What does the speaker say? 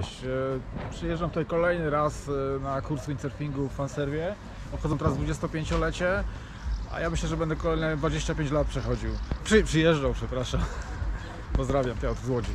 Cześć, e, przyjeżdżam tutaj kolejny raz e, na kurs windsurfingu w Fanserwie. Obchodzą teraz 25-lecie, a ja myślę, że będę kolejne 25 lat przechodził. Przy, przyjeżdżał, przepraszam. Pozdrawiam, Piotr z Łodzi.